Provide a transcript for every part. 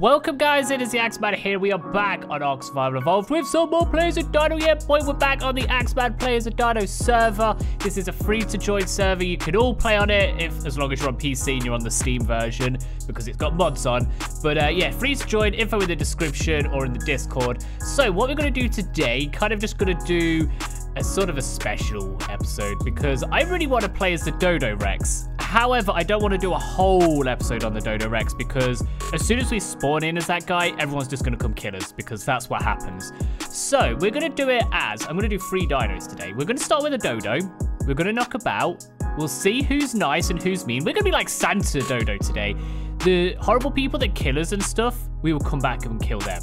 Welcome guys, it is the Axeman here. We are back on Ark Survival Evolved with some more Play As Dino. Yeah, boy, we're back on the Axeman Play As Dino server. This is a free to join server. You can all play on it if as long as you're on PC and you're on the Steam version because it's got mods on. But uh, yeah, free to join, info in the description or in the Discord. So what we're gonna do today, kind of just gonna do a sort of a special episode because I really want to play as the Dodo Rex. However, I don't want to do a whole episode on the Dodo Rex because as soon as we spawn in as that guy, everyone's just going to come kill us because that's what happens. So we're going to do it as, I'm going to do three dinos today. We're going to start with a Dodo. We're going to knock about. We'll see who's nice and who's mean. We're going to be like Santa Dodo today. The horrible people that kill us and stuff, we will come back and kill them.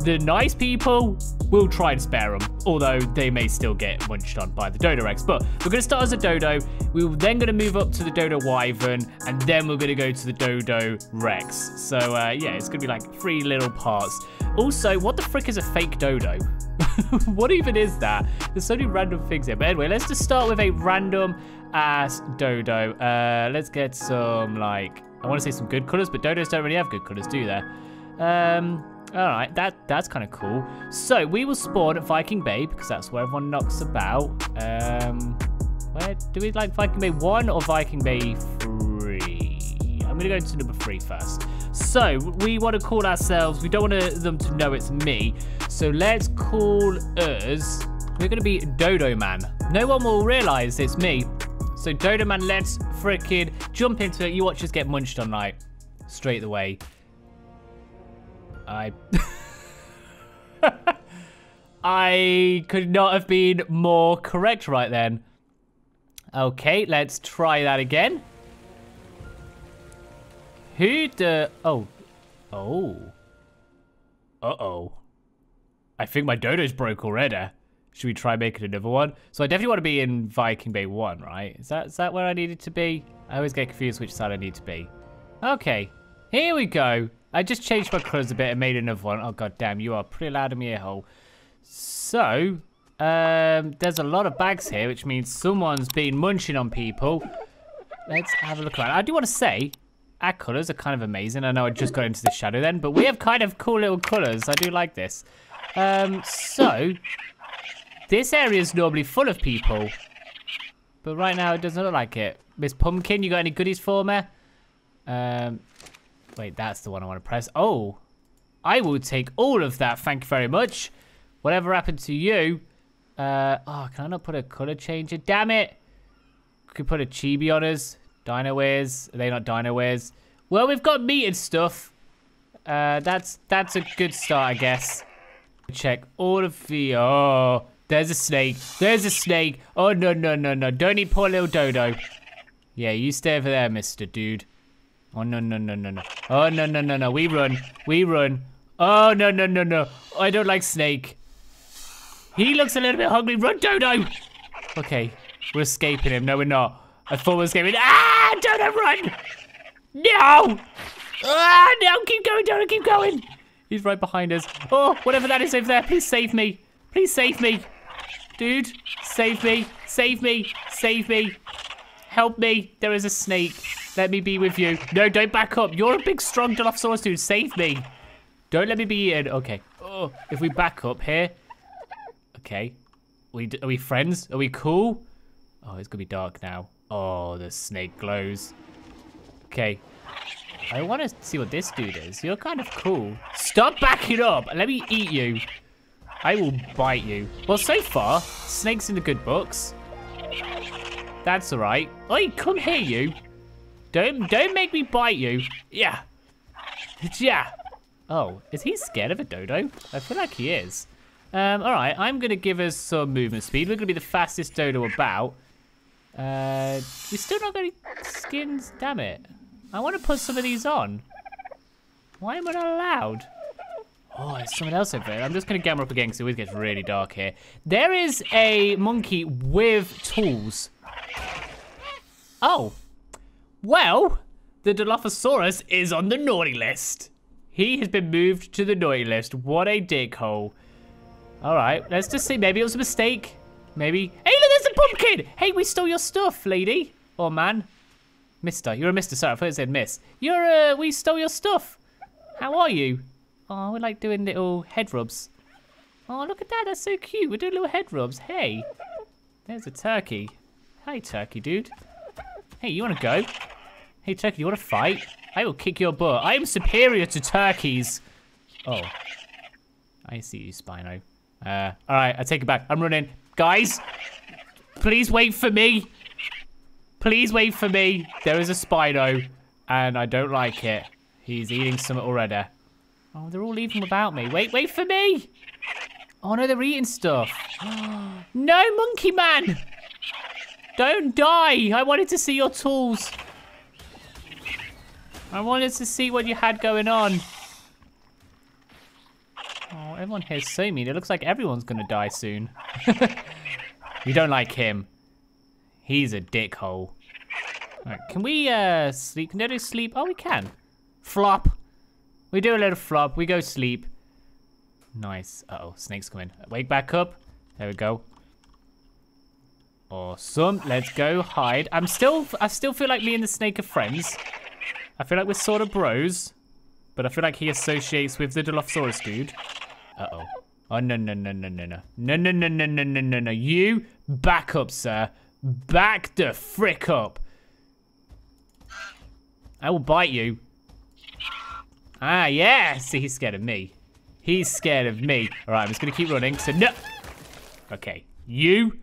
The nice people, we'll try and spare them, although they may still get munched on by the Dodo Rex. But we're going to start as a Dodo. We're then going to move up to the Dodo Wyvern, and then we're going to go to the Dodo Rex. So, uh, yeah, it's going to be like three little parts. Also, what the frick is a fake Dodo? what even is that? There's so many random things here. But anyway, let's just start with a random ass Dodo. Uh, let's get some, like, I want to say some good colors, but Dodos don't really have good colors, do they? Um, all right, that that's kind of cool. So we will spawn at Viking Bay because that's where everyone knocks about. Um, where do we like Viking Bay one or Viking Bay three? I'm gonna go to number three first. So we want to call ourselves. We don't want them to know it's me. So let's call us. We're gonna be Dodo Man. No one will realize it's me. So Dodo Man, let's freaking jump into it. You watch us get munched on like straight away. I... I could not have been more correct right then. Okay, let's try that again. Who the... Oh. Oh. Uh-oh. I think my dodo's broke already. Should we try making another one? So I definitely want to be in Viking Bay 1, right? Is that is that where I needed to be? I always get confused which side I need to be. Okay. Here we go. I just changed my clothes a bit and made another one. Oh, god damn, you are pretty loud in my ear hole. So, um, there's a lot of bags here, which means someone's been munching on people. Let's have a look around. I do want to say, our colours are kind of amazing. I know I just got into the shadow then, but we have kind of cool little colours. I do like this. Um, so, this area is normally full of people. But right now, it doesn't look like it. Miss Pumpkin, you got any goodies for me? Um, Wait, that's the one I want to press. Oh, I will take all of that. Thank you very much. Whatever happened to you? Uh, oh, can I not put a color changer? Damn it. Could put a chibi on us. Dino wares. Are they not dino wares? Well, we've got meat and stuff. Uh, that's that's a good start, I guess. Check all of the... Oh, there's a snake. There's a snake. Oh, no, no, no, no. Don't eat poor little Dodo. Yeah, you stay over there, Mr. Dude. Oh, no, no, no, no, no. Oh, no, no, no, no. We run. We run. Oh, no, no, no, no. I don't like Snake. He looks a little bit hungry. Run, Dodo! Okay, we're escaping him. No, we're not. I thought we were escaping. Ah, Dodo, run! No! Ah, no, keep going, Dodo, keep going. He's right behind us. Oh, whatever that is over there, please save me. Please save me. Dude, save me. Save me. Save me. Help me. There is a snake. Let me be with you. No, don't back up. You're a big, strong Dilophosaurus dude. Save me. Don't let me be in. Okay. Oh, if we back up here. Okay. We Are we friends? Are we cool? Oh, it's going to be dark now. Oh, the snake glows. Okay. I want to see what this dude is. You're kind of cool. Stop backing up. Let me eat you. I will bite you. Well, so far, snakes in the good books. That's all right. Oi, come here, you. Don't don't make me bite you. Yeah. Yeah. Oh, is he scared of a dodo? I feel like he is. Um, all right, I'm going to give us some movement speed. We're going to be the fastest dodo about. Uh, we still not got any skins. Damn it. I want to put some of these on. Why am I not allowed? Oh, there's someone else over there. I'm just going to gamma up again because it always gets really dark here. There is a monkey with tools. Oh, well, the Dilophosaurus is on the naughty list. He has been moved to the naughty list. What a dickhole. All right, let's just see. Maybe it was a mistake. Maybe. Hey, look, there's a pumpkin. Hey, we stole your stuff, lady. Or man. Mister. You're a mister. Sorry, I thought it said miss. You're, uh, we stole your stuff. How are you? Oh, we're like doing little head rubs. Oh, look at that. That's so cute. We're doing little head rubs. Hey, there's a turkey. Hey, turkey dude. Hey, you want to go? Hey, turkey, you want to fight? I will kick your butt. I am superior to turkeys. Oh. I see you, Spino. Uh, all right, I take it back. I'm running. Guys, please wait for me. Please wait for me. There is a Spino, and I don't like it. He's eating some already. Oh, they're all leaving without me. Wait, wait for me. Oh, no, they're eating stuff. no, monkey man. Don't die. I wanted to see your tools. I wanted to see what you had going on. Oh, everyone here's so mean. It looks like everyone's gonna die soon. we don't like him. He's a dickhole. Right, can we uh sleep? Can they sleep? Oh, we can. Flop. We do a little flop. We go sleep. Nice. Uh oh, snake's coming. Wake back up. There we go. Awesome. Let's go hide. I'm still. I still feel like me and the snake are friends. I feel like we're sort of bros, but I feel like he associates with the Dilophosaurus dude. Uh-oh. Oh, no, no, no, no, no, no. No, no, no, no, no, no, no, no. You back up, sir. Back the frick up. I will bite you. Ah, yeah. See, he's scared of me. He's scared of me. All right, I'm just going to keep running. So, no. Okay. You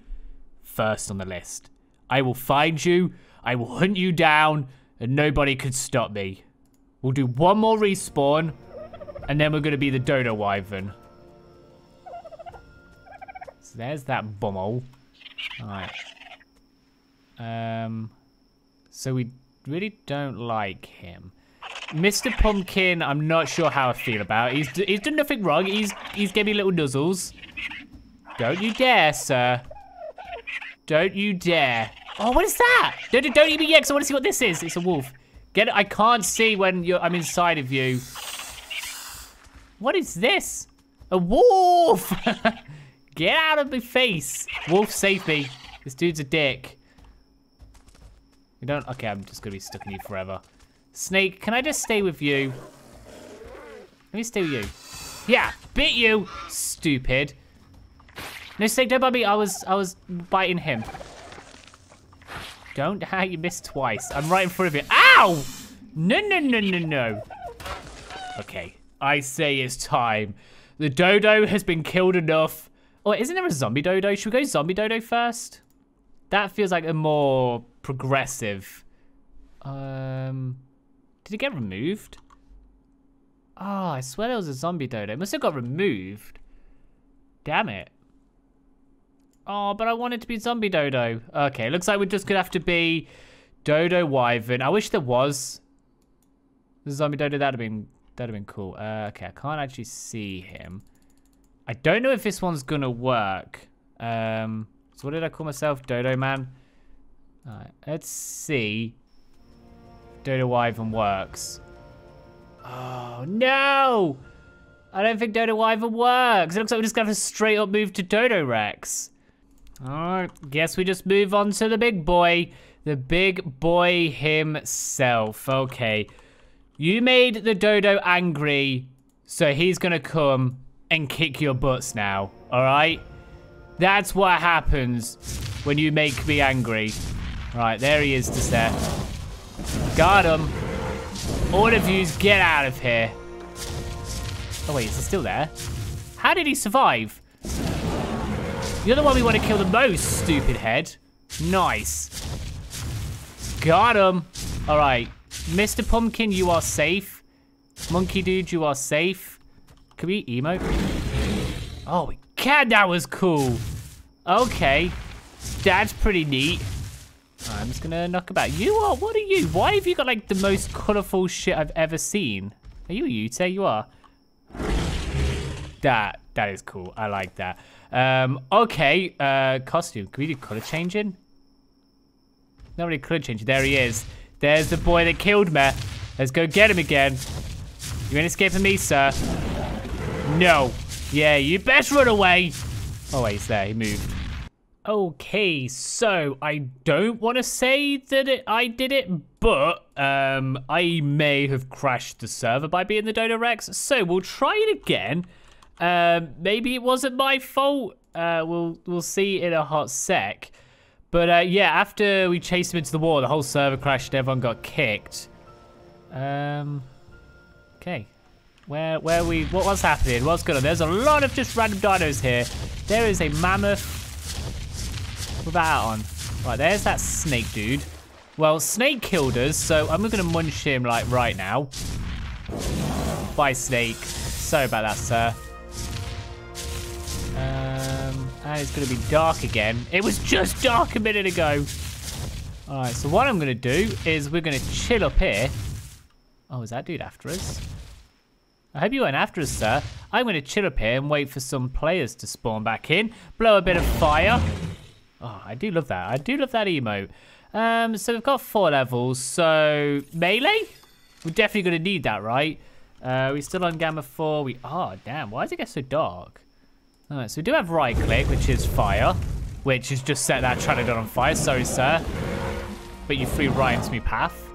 first on the list. I will find you. I will hunt you down and nobody could stop me. We'll do one more respawn, and then we're going to be the Dodo Wyvern. So there's that bumhole. Alright. Um, so we really don't like him. Mr. Pumpkin, I'm not sure how I feel about. He's he's done nothing wrong. He's he's giving me little nuzzles. Don't you dare, sir. Don't you dare. Oh, what is that? Don't, don't eat me yet, because I want to see what this is. It's a wolf. Get it? I can't see when I'm inside of you. What is this? A wolf! Get out of my face. Wolf, save me. This dude's a dick. You don't... Okay, I'm just going to be stuck in you forever. Snake, can I just stay with you? Let me stay with you. Yeah, bit you, stupid. No, Snake, don't bite me. I was, I was biting him. Don't how you missed twice. I'm right in front of you. Ow! No, no, no, no, no. Okay, I say it's time. The dodo has been killed enough. Oh, isn't there a zombie dodo? Should we go zombie dodo first? That feels like a more progressive. Um, did it get removed? Oh, I swear there was a zombie dodo. It must have got removed. Damn it. Oh, but I want it to be Zombie Dodo. Okay, looks like we're just gonna have to be Dodo Wyvern. I wish there was Zombie Dodo. That'd have been that'd have been cool. Uh, okay, I can't actually see him. I don't know if this one's gonna work. Um, so what did I call myself? Dodo Man. Alright, let's see. Dodo Wyvern works. Oh no! I don't think Dodo Wyvern works. It looks like we're just gonna have to straight up move to Dodo Rex. Alright, guess we just move on to the big boy. The big boy himself. Okay. You made the dodo angry, so he's gonna come and kick your butts now. Alright? That's what happens when you make me angry. Right, there he is, to there. Got him. All of yous, get out of here. Oh wait, is he still there? How did he survive? You're the one we want to kill the most, stupid head. Nice. Got him. All right. Mr. Pumpkin, you are safe. Monkey Dude, you are safe. Can we emote? Oh, can. That was cool. Okay. That's pretty neat. I'm just gonna knock about. You are, what are you? Why have you got like the most colorful shit I've ever seen? Are you a Yute? You are. That, that is cool. I like that. Um, okay, uh, costume. Can we do color changing? Not really color changing. There he is. There's the boy that killed me. Let's go get him again. You ain't escaping me, sir. No. Yeah, you best run away. Oh, wait, he's there. He moved. Okay, so I don't want to say that it, I did it, but um, I may have crashed the server by being the Dodo Rex. So we'll try it again. Um, maybe it wasn't my fault. Uh, we'll we'll see in a hot sec. But uh, yeah, after we chased him into the wall, the whole server crashed. And everyone got kicked. Um, okay, where where we? What was happening? What's going on? There's a lot of just random dinos here. There is a mammoth with that on. Right, there's that snake dude. Well, snake killed us, so I'm gonna munch him like right now. Bye, snake. Sorry about that, sir. And it's gonna be dark again. It was just dark a minute ago. All right, so what I'm gonna do is we're gonna chill up here. Oh, is that dude after us? I hope you weren't after us, sir. I'm gonna chill up here and wait for some players to spawn back in. Blow a bit of fire. Oh, I do love that. I do love that emote. Um, so we've got four levels. So melee, we're definitely going to need that, right? Uh, we still on gamma four. We are. Damn. Why does it get so dark? All right, so we do have right click, which is fire, which is just set that Pteranodon on fire. Sorry, sir, uh, but you flew right into my path.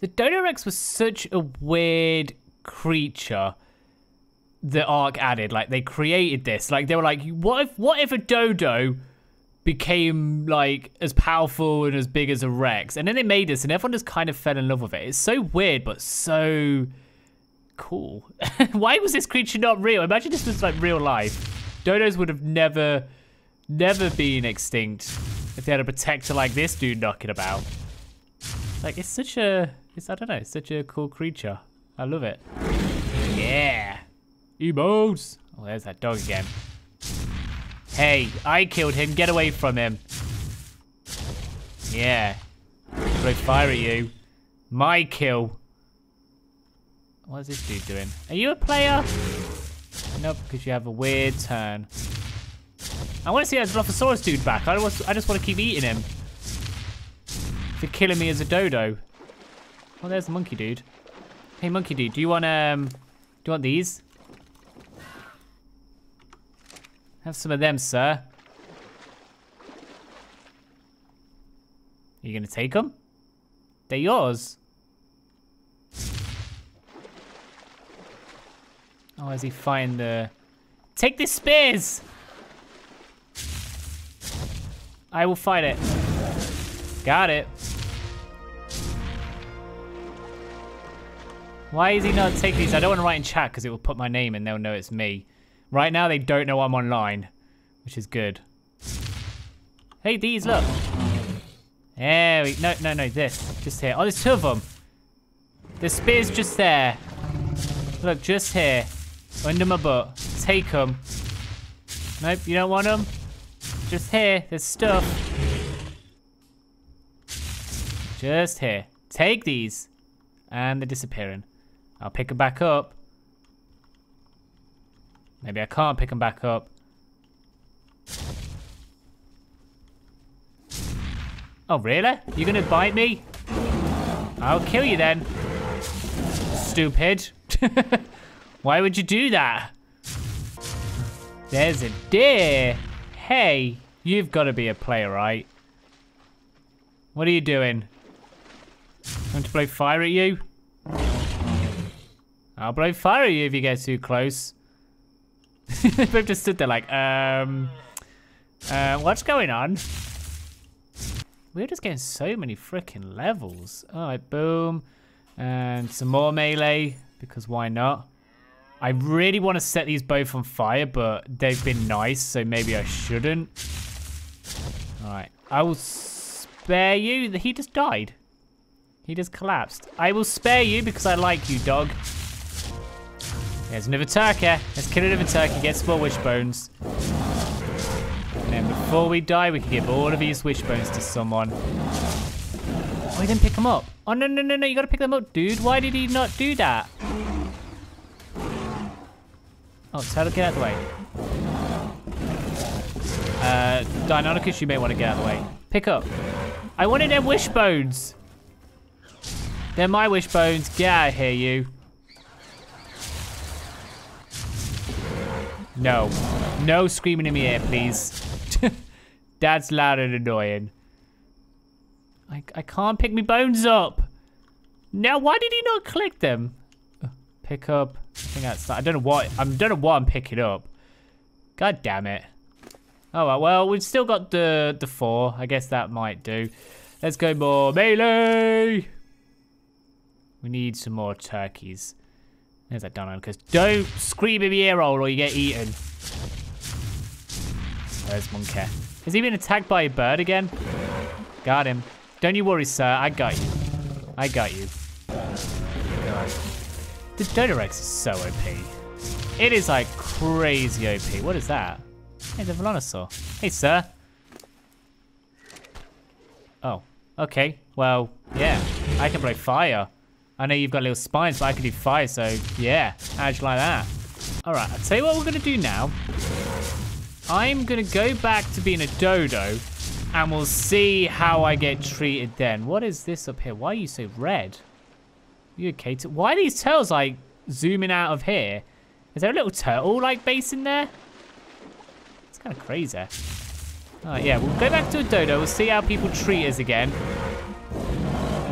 The Dodo Rex was such a weird creature the Ark added. Like they created this. Like they were like, what if what if a dodo became like as powerful and as big as a Rex? And then they made this, and everyone just kind of fell in love with it. It's so weird, but so cool. Why was this creature not real? Imagine this was like real life. Dodos would have never, never been extinct if they had a protector like this dude knocking about. Like it's such a, it's I don't know, it's such a cool creature. I love it. Yeah. Emotes! Oh, there's that dog again. Hey, I killed him. Get away from him. Yeah. Throw fire at you. My kill. What is this dude doing? Are you a player? Nope, because you have a weird turn. I want to see that Dilophosaurus dude back. I, I just want to keep eating him. For killing me as a dodo. Oh, there's the monkey dude. Hey, monkey dude, do you want, um, do you want these? Have some of them, sir. Are you gonna take them? They're yours. Oh, as he find the... Take the spears! I will fight it. Got it. Why is he not taking these? I don't want to write in chat because it will put my name and they'll know it's me. Right now, they don't know I'm online, which is good. Hey, these, look. There we, no, no, no, this, just here. Oh, there's two of them. The spear's just there. Look, just here, under my butt. Take them. Nope, you don't want them? Just here, there's stuff. Just here. Take these. And they're disappearing. I'll pick them back up. Maybe I can't pick them back up. Oh, really? You're gonna bite me? I'll kill you then. Stupid. Why would you do that? There's a deer. Hey, you've got to be a player, right? What are you doing? Want to blow fire at you? I'll blow fire at you if you get too close. They've just stood there like, um, uh, what's going on? We're just getting so many freaking levels. All right, boom. And some more melee, because why not? I really want to set these both on fire, but they've been nice, so maybe I shouldn't. All right, I will spare you. He just died. He just collapsed. I will spare you because I like you, dog. There's another turkey. Let's kill another turkey, get some more wishbones. And then before we die, we can give all of these wishbones to someone. Oh, he didn't pick them up. Oh, no, no, no, no, you gotta pick them up, dude. Why did he not do that? Oh, Turtle, get out of the way. Uh, Deinonychus, you may want to get out of the way. Pick up. I wanted them wishbones. They're my wishbones. Get out of here, you. No. No screaming in my ear, please. That's loud and annoying. I, I can't pick my bones up. Now, why did he not collect them? Pick up. I think that's. I don't know what. I don't know what I'm picking up. God damn it. Oh well, well, we've still got the the four. I guess that might do. Let's go more melee. We need some more turkeys. There's that done because don't scream in the ear hole or you get eaten. Where's Monkey? Has he been attacked by a bird again? Got him. Don't you worry, sir. I got you. I got you. The Dodorex is so OP. It is like crazy OP. What is that? Hey, the Velonasaur. Hey, sir. Oh, okay. Well, yeah. I can blow fire. I know you've got little spines, but I can do fire, so yeah. How'd you like that? All right, I'll tell you what we're to do now. I'm to go back to being a dodo, and we'll see how I get treated then. What is this up here? Why are you so red? You okay? Why are these turtles, like, zooming out of here? Is there a little turtle, like, base in there? It's kind of crazy. Oh, yeah, we'll go back to a dodo. We'll see how people treat us again.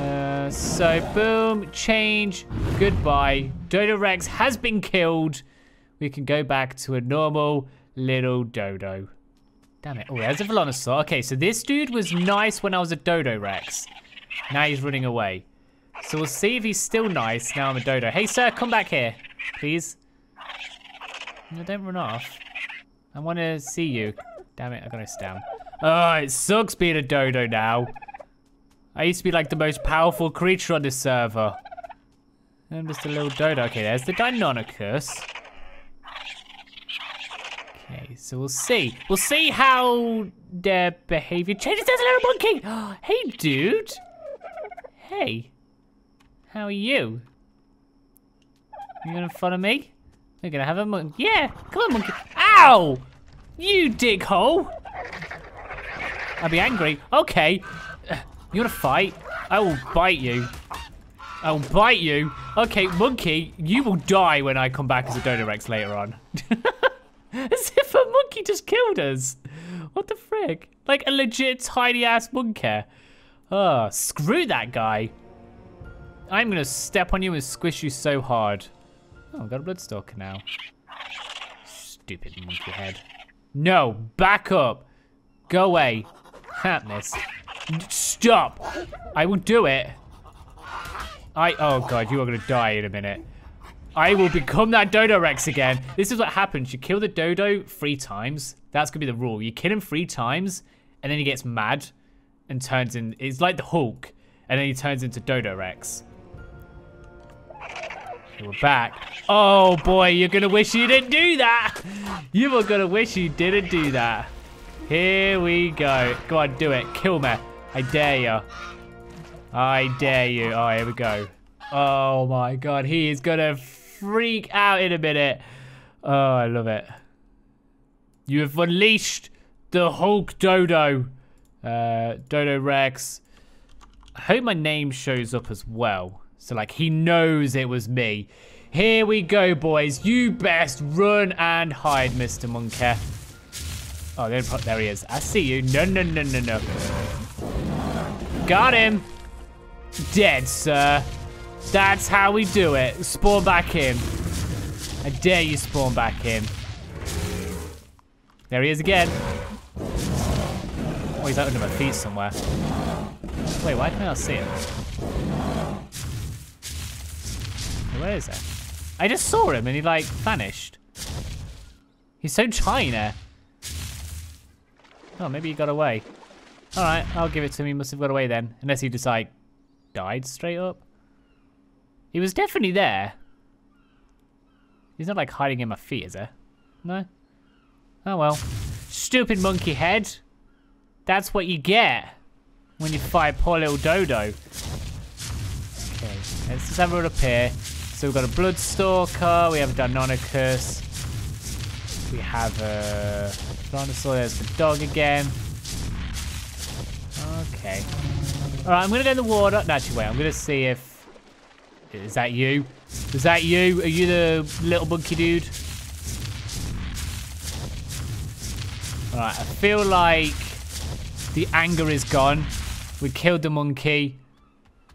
Uh, so, boom, change, goodbye. Dodo Rex has been killed. We can go back to a normal little dodo. Damn it. Oh, there's a Velonasaur. Okay, so this dude was nice when I was a Dodo Rex. Now he's running away. So we'll see if he's still nice now I'm a dodo. Hey, sir, come back here, please. No, don't run off. I want to see you. Damn it, I got this down. Oh, it sucks being a dodo now. I used to be like the most powerful creature on this server. I'm just a little dodo. Okay, there's the Deinonychus. Okay, so we'll see. We'll see how their behavior changes. There's a little monkey. hey, dude. Hey. How are you? You gonna follow me? You're gonna have a monkey. Yeah, come on, monkey. Ow! You dickhole! I'll be angry. Okay. You wanna fight? I will bite you. I will bite you. Okay, monkey, you will die when I come back as a Dodo Rex later on. as if a monkey just killed us. What the frick? Like a legit tiny ass monkey. Oh, screw that guy. I'm gonna step on you and squish you so hard. Oh, I've got a Bloodstalker now. Stupid monkey head. No, back up. Go away. Hatness. Stop. I will do it. I, oh god, you are gonna die in a minute. I will become that Dodo Rex again. This is what happens. You kill the Dodo three times. That's gonna be the rule. You kill him three times, and then he gets mad and turns in, it's like the Hulk, and then he turns into Dodo Rex. We're back. Oh boy, you're gonna wish you didn't do that. You are gonna wish you didn't do that. Here we go. Go on, do it. Kill me. I dare you. I dare you. Oh, here we go. Oh my god, he is gonna freak out in a minute. Oh, I love it. You have unleashed the Hulk Dodo. Uh, Dodo Rex. I hope my name shows up as well. So like he knows it was me. Here we go, boys. You best run and hide, Mr. Monkey. Oh, there he is. I see you. No, no, no, no, no. Got him. Dead, sir. That's how we do it. Spawn back in. I dare you spawn back in. There he is again. Oh, he's out under my feet somewhere. Wait, why can't I see him? Where is it? I just saw him and he like vanished. He's so tiny. Oh, maybe he got away. Alright, I'll give it to him. He must have got away then. Unless he just like died straight up. He was definitely there. He's not like hiding in my feet, is he? No? Oh well. Stupid monkey head. That's what you get when you fight poor little Dodo. Okay, let's just have a look up here. So we've got a Bloodstalker, we have a Deinonychus, we have a Dinosaur, there's the dog again. Okay. Alright, I'm gonna go in the water. No, actually, wait, I'm gonna see if... Is that you? Is that you? Are you the little monkey dude? Alright, I feel like The anger is gone. We killed the monkey.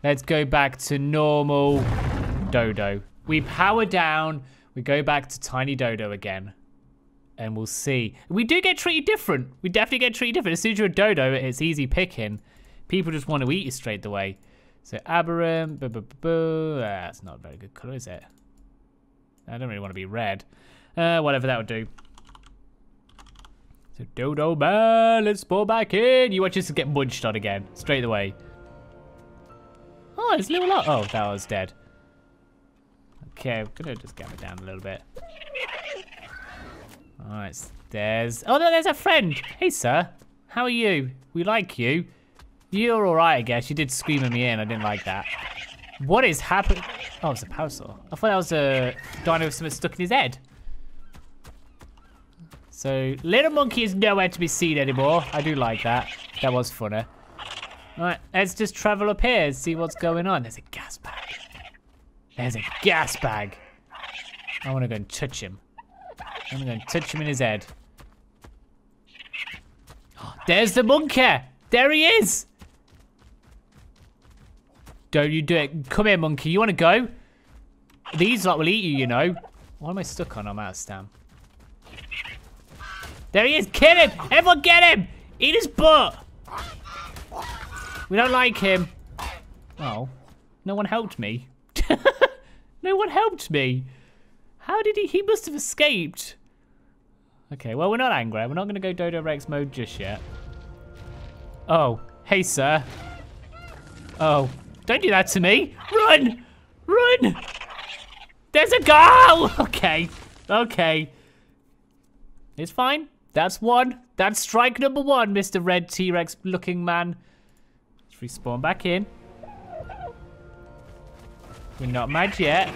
Let's go back to normal Dodo. We power down. We go back to Tiny Dodo again. And we'll see. We do get treated different. We definitely get treated different. As soon as you're a Dodo, it's easy picking. People just want to eat you straight away. So aberrant. Boo, boo, boo, that's not a very good color, is it? I don't really want to be red. Uh, whatever, that would do. So Dodo man, let's pull back in. You watch us get munched on again, straight away. Oh, it's little lot. Oh, that was dead. Okay, we're gonna just it down a little bit. Alright, there's... Oh, no, there's a friend. Hey, sir. How are you? We like you. You're alright, I guess. You did scream at me in. I didn't like that. What is happening? Oh, it's a power saw. I thought that was a dino with something stuck in his head. So, little monkey is nowhere to be seen anymore. I do like that. That was funner. Alright, let's just travel up here and see what's going on. There's a gas bag. There's a gas bag. I want to go and touch him. I'm going to touch him in his head. There's the monkey. There he is. Don't you do it. Come here, monkey. You want to go? These lot will eat you, you know. What am I stuck on? I'm out of stam. There he is. Kill him. Everyone get him. Eat his butt. We don't like him. Oh. No one helped me. No one helped me. How did he? He must have escaped. Okay, well, we're not angry. We're not going to go Dodo Rex mode just yet. Oh. Hey, sir. Oh. Don't do that to me. Run! Run! There's a girl! Okay. Okay. It's fine. That's one. That's strike number one, Mr. Red T-Rex looking man. Let's respawn back in. We're not mad yet.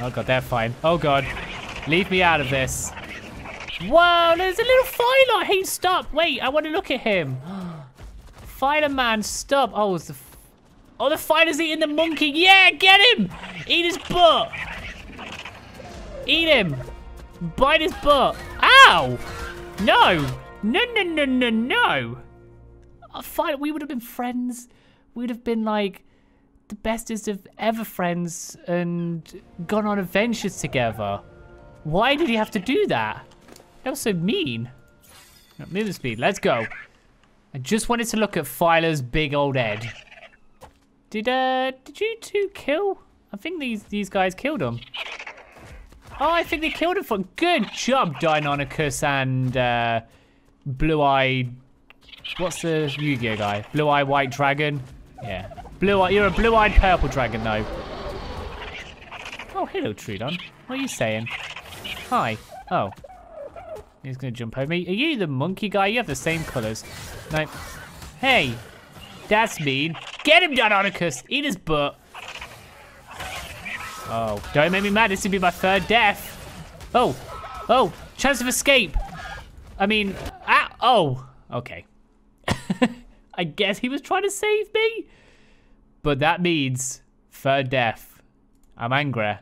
Oh god, they're fine. Oh god. Leave me out of this. Wow, there's a little filer. Hey, stop. Wait, I want to look at him. Filer man, stop. Oh, the... Oh, the filer's eating the monkey. Yeah, get him. Eat his butt. Eat him. Bite his butt. Ow. No. No, no, no, no, no. Uh, Fight. We would have been friends. We'd have been like the bestest of ever friends and gone on adventures together. Why did he have to do that? That was so mean. Move the speed. Let's go. I just wanted to look at Filer's big old head. Did uh did you two kill? I think these these guys killed him. Oh, I think they killed him for good job, Deinonychus and uh, Blue Eye. What's the Yu-Gi-Oh guy? Blue Eye White Dragon. Yeah, blue eye. You're a blue-eyed purple dragon, though. Oh, hello, Troodon. What are you saying? Hi. Oh, He's gonna jump over me. Are you the monkey guy? You have the same colors. No. Hey, that's mean. Get him, Deinonychus. Eat his butt. Oh, don't make me mad. This would be my third death. Oh, oh, chance of escape. I mean, ah, oh, okay. I guess he was trying to save me. But that means third death. I'm angry.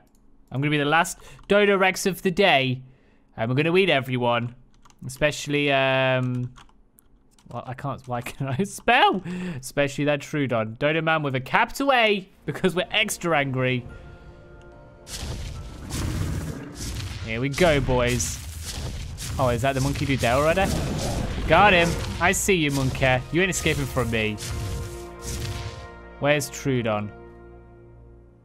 I'm going to be the last Dodo Rex of the day. And we're going to eat everyone. Especially, um... Well, I can't... Why can I spell? Especially that Troodon. Dodo Man with a capital A because we're extra angry. Here we go, boys. Oh, is that the monkey dude there already? Got him. I see you, monkey. You ain't escaping from me. Where's Troodon?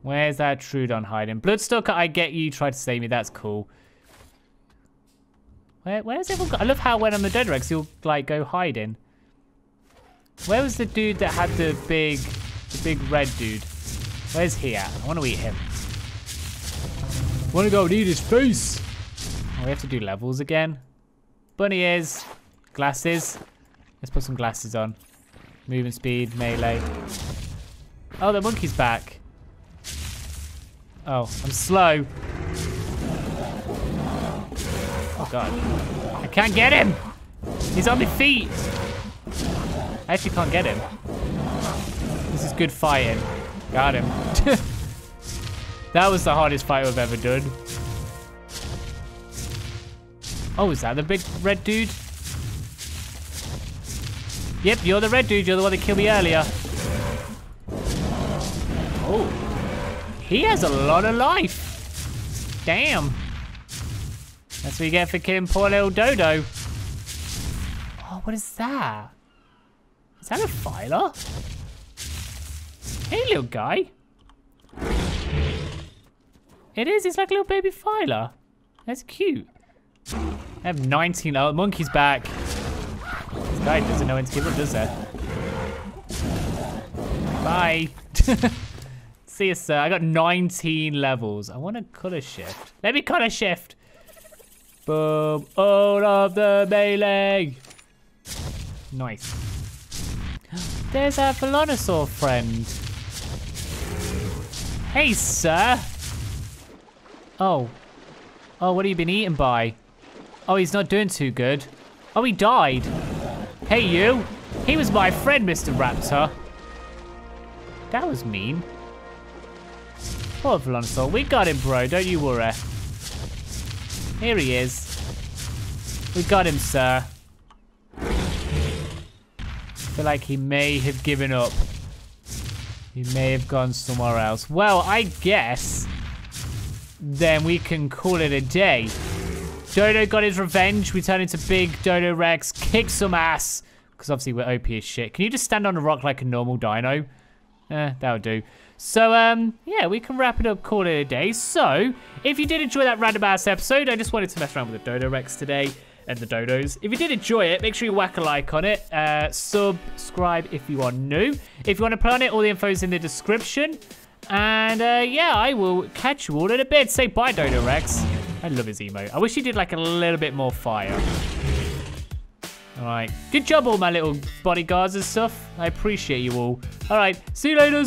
Where's that Troodon hiding? Bloodstalker, I get you. Try to save me. That's cool. Where, where's everyone got? I love how when I'm the dead Rex, you'll like go hiding. Where was the dude that had the big, the big red dude? Where's he at? I want to eat him. Want to go and eat his face? Oh, we have to do levels again. Bunny ears, glasses. Let's put some glasses on. Movement speed, melee. Oh, the monkey's back. Oh, I'm slow. Oh god. I can't get him! He's on my feet! I actually can't get him. This is good fighting. Got him. that was the hardest fight I've ever done. Oh, is that the big red dude? Yep, you're the red dude. You're the one that killed me earlier. Oh. He has a lot of life. Damn. That's what you get for killing poor little Dodo. Oh, what is that? Is that a filer? Hey, little guy. It is. It's like a little baby filer. That's cute. I have 19. Oh, monkey's back. This guy doesn't know when to give up, does that? Bye. See you, sir. I got 19 levels. I want to color shift. Let me color shift. Boom. All of the melee. Nice. There's our Velonasaur friend. Hey, sir. Oh. Oh, what have you been eaten by? Oh, he's not doing too good. Oh, he died. Hey, you. He was my friend, Mr. Raptor. That was mean. Poor Velonasaur. We got him, bro. Don't you worry. Here he is. We got him, sir. feel like he may have given up. He may have gone somewhere else. Well, I guess then we can call it a day. Dodo got his revenge. We turn into big Dodo Rex, kick some ass. Because obviously we're OP as shit. Can you just stand on a rock like a normal dino? Eh, that'll do. So, um, yeah, we can wrap it up, call it a day. So, if you did enjoy that random ass episode, I just wanted to mess around with the Dodo Rex today and the dodos. If you did enjoy it, make sure you whack a like on it. Uh, subscribe if you are new. If you want to play on it, all the info is in the description. And uh, yeah, I will catch you all in a bit. Say bye, Dodo Rex. I love his emote. I wish he did like a little bit more fire. All right. Good job, all my little bodyguards and stuff. I appreciate you all. All right. See you later.